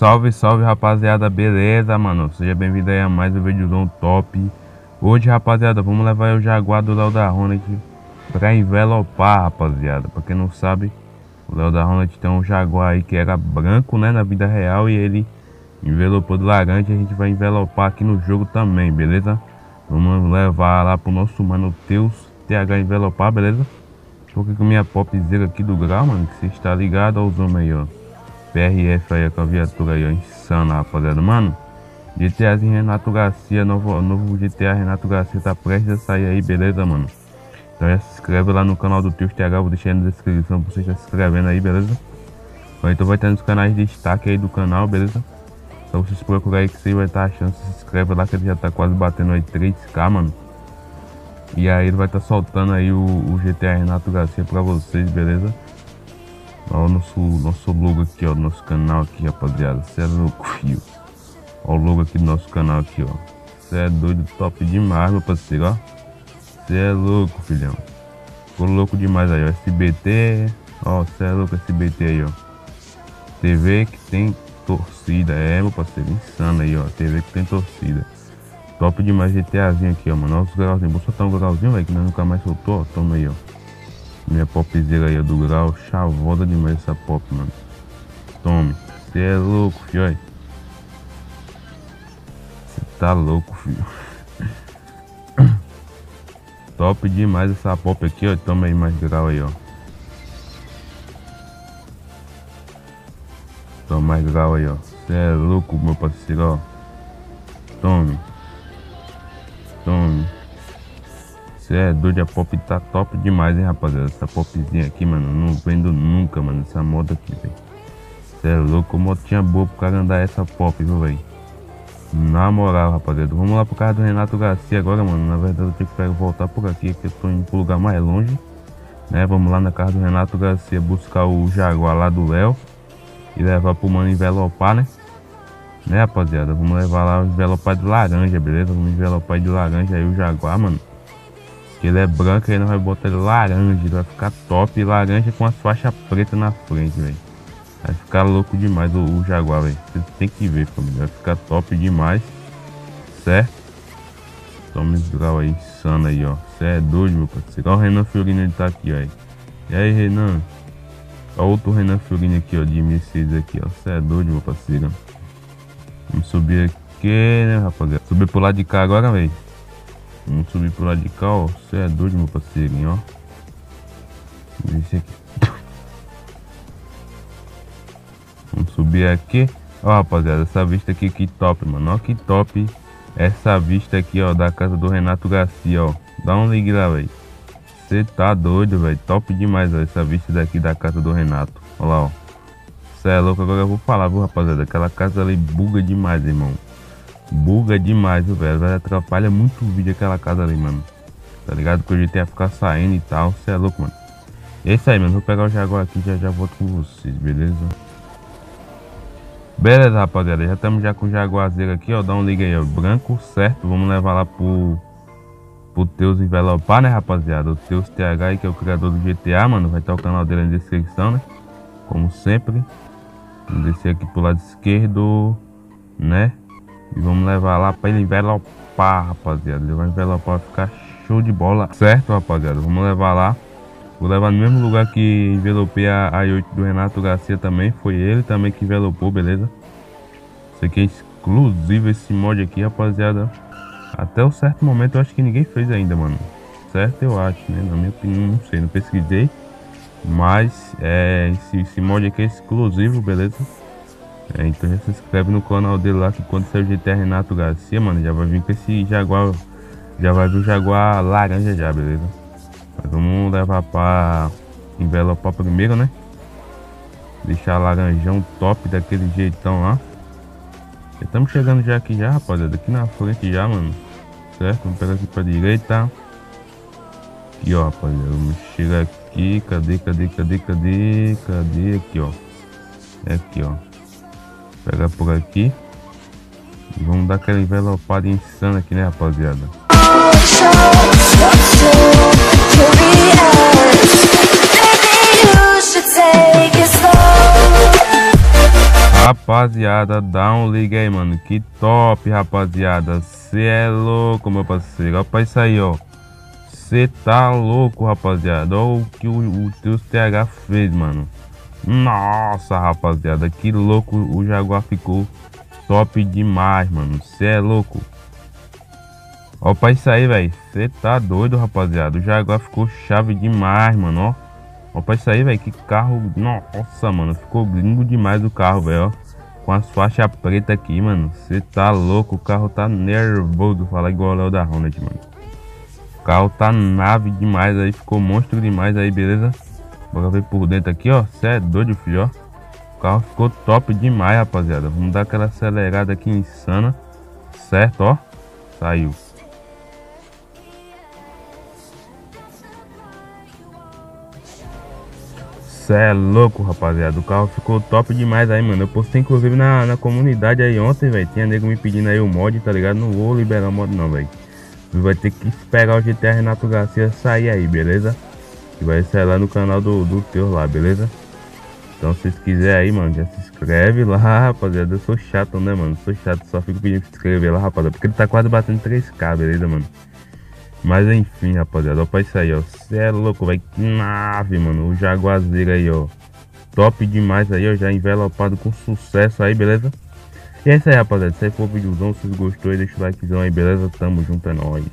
Salve, salve rapaziada, beleza mano? Seja bem-vindo aí a mais um vídeo top Hoje rapaziada, vamos levar o Jaguar do Léo da Hornet Pra envelopar rapaziada Pra quem não sabe, o Léo da Hornet tem um Jaguar aí que era branco né, na vida real E ele envelopou de laranja a gente vai envelopar aqui no jogo também, beleza? Vamos levar lá pro nosso mano Teus TH envelopar, beleza? Tô aqui com minha popzera aqui do grau, mano Que você está ligado aos homens aí, ó PRF aí com a viatura aí, ó, insana, rapaziada. Mano, GTAzinho Renato Garcia, novo, novo GTA Renato Garcia tá prestes a sair aí, beleza, mano? Então já se inscreve lá no canal do Tio TH, vou deixar aí na descrição pra você estar se inscrevendo aí, beleza? Então vai estar nos canais de destaque aí do canal, beleza? Então vocês procurar aí que você vai estar achando, se inscreve lá que ele já tá quase batendo aí 3k, mano. E aí ele vai estar soltando aí o, o GTA Renato Garcia pra vocês, beleza? O nosso, nosso logo aqui, ó, nosso canal aqui, rapaziada. Você é louco, fio. Olha o logo aqui do nosso canal aqui, ó. Você é doido, top demais, meu parceiro, ó. Você é louco, filhão. Ficou louco demais aí, ó. SBT, ó, você é louco, SBT aí, ó. TV que tem torcida, é, meu parceiro, insano aí, ó. TV que tem torcida. Top demais GTAzinho aqui, ó, mano. Olha os. Vou soltar um grauzinho, velho, que nós nunca mais soltou, ó. Toma aí, ó. Minha popzeira aí do grau, chavoda demais essa pop, mano. Tome. Você é louco, fio. Você tá louco, filho. Top demais essa pop aqui, ó. Toma aí mais grau aí, ó. Toma mais grau aí, ó. Você é louco, meu parceiro, ó. Tome. Você é doido, a pop tá top demais, hein, rapaziada. Essa popzinha aqui, mano, não vendo nunca, mano, essa moda aqui, velho. Você é louco, motinha boa pro cara andar essa pop, viu, velho. Na moral, rapaziada. Vamos lá pro carro do Renato Garcia agora, mano. Na verdade, eu tenho que voltar por aqui, que eu tô indo pro lugar mais longe. Né, vamos lá na casa do Renato Garcia buscar o Jaguar lá do Léo. E levar pro mano envelopar, né? Né, rapaziada? Vamos levar lá o envelopar de laranja, beleza? Vamos envelopar de laranja aí o Jaguar, mano. Ele é branco e não vai botar ele laranja, ele vai ficar top. Laranja com as faixas pretas na frente, velho. Vai ficar louco demais o, o Jaguar, velho. Vocês tem que ver, família. Vai ficar top demais. Certo? Toma esse grau aí, insano aí, ó. Você é doido, meu parceiro. Olha o Renan Fiorino, ele tá aqui, ó. E aí, Renan? Olha outro Renan Fiorino aqui, ó. De Mercedes aqui, ó. Você é doido, meu parceiro. Vamos subir aqui, né, rapaziada? Subir pro lado de cá agora, velho. Vamos subir pro lado de cá, ó. Você é doido, meu parceirinho, ó. Esse aqui. Vamos subir aqui. Ó, rapaziada, essa vista aqui que top, mano. Ó, que top. Essa vista aqui, ó, da casa do Renato Garcia, ó. Dá um ligue lá, velho. Você tá doido, velho. Top demais, ó, essa vista daqui da casa do Renato. Ó lá, ó. Você é louco, agora eu vou falar, viu, rapaziada. Aquela casa ali buga demais, irmão. Buga demais, velho. Vai atrapalha muito o vídeo aquela casa ali, mano. Tá ligado? Que o GTA ficar saindo e tal. Você é louco, mano. E é isso aí, mano. Vou pegar o Jaguar aqui e já já volto com vocês, beleza? Beleza, rapaziada. Já estamos já com o Jaguarzeiro aqui, ó. Dá um liga aí, ó. Branco, certo? Vamos levar lá pro... Pro Teus envelopar, né, rapaziada? O Teus TH aí, que é o criador do GTA, mano. Vai estar o canal dele na descrição, né? Como sempre. Vamos descer aqui pro lado esquerdo, né? E vamos levar lá para ele envelopar, rapaziada. Ele vai envelopar, ficar show de bola. Certo, rapaziada? Vamos levar lá. Vou levar no mesmo lugar que envelopei a i8 do Renato Garcia também. Foi ele também que envelopou, beleza? Isso aqui é exclusivo esse mod aqui, rapaziada. Até o certo momento eu acho que ninguém fez ainda, mano. Certo eu acho, né? Na minha opinião, não sei, não pesquisei. Mas é, esse, esse mod aqui é exclusivo, beleza? É, então já se inscreve no canal dele lá que quando sair o GT Renato Garcia, mano, já vai vir com esse Jaguar. Já vai vir o Jaguar laranja já, beleza? Mas vamos levar pra envelopar primeiro, né? Deixar laranjão top daquele jeitão lá. Estamos chegando já aqui já, rapaziada. Aqui na frente já, mano. Certo? Vamos pegar aqui pra direita. Aqui, ó, rapaziada. Vamos chegar aqui. Cadê, cadê, cadê, cadê? Cadê? Aqui, ó. É aqui, ó. Pegar por aqui. E vamos dar aquela envelopada insana aqui, né, rapaziada? Rapaziada, dá um liga aí, mano. Que top, rapaziada. Cê é louco, meu parceiro. Olha pra isso aí, ó. Cê tá louco, rapaziada. Olha o que o, o Deus TH fez, mano. Nossa, rapaziada. Que louco o Jaguar ficou. Top demais, mano. Cê é louco. Ó pra isso aí, velho. Cê tá doido, rapaziada. O Jaguar ficou chave demais, mano, ó. Ó pra isso aí, velho. Que carro. Nossa, mano. Ficou gringo demais o carro, velho. Com as faixas pretas aqui, mano. Você tá louco. O carro tá nervoso. Falar igual o Léo da Honda, mano. O carro tá nave demais aí. Ficou monstro demais aí, beleza? Ver por dentro aqui, ó. Você é doido, filho, ó. O carro ficou top demais, rapaziada. Vamos dar aquela acelerada aqui insana. Certo, ó. Saiu. Cê é louco, rapaziada. O carro ficou top demais aí, mano. Eu postei inclusive na, na comunidade aí ontem, velho. Tinha nego me pedindo aí o mod, tá ligado? Não vou liberar o mod não, velho. Vai ter que esperar o GTA Renato Garcia sair aí, beleza? Que vai sair lá no canal do, do teu lá, beleza? Então se quiserem aí, mano, já se inscreve lá, rapaziada. Eu sou chato, né, mano? sou chato, só fico pedindo pra se inscrever lá, rapaziada. Porque ele tá quase batendo 3k, beleza, mano? Mas enfim, rapaziada, ó pra isso aí, ó. Cê é louco, vai que nave, mano. O Jaguazeiro aí, ó. Top demais aí, ó. Já envelopado com sucesso aí, beleza? E é isso aí, rapaziada. Se aí for o vídeozão, se vocês gostou, deixa o likezão aí, beleza? Tamo junto, é nóis.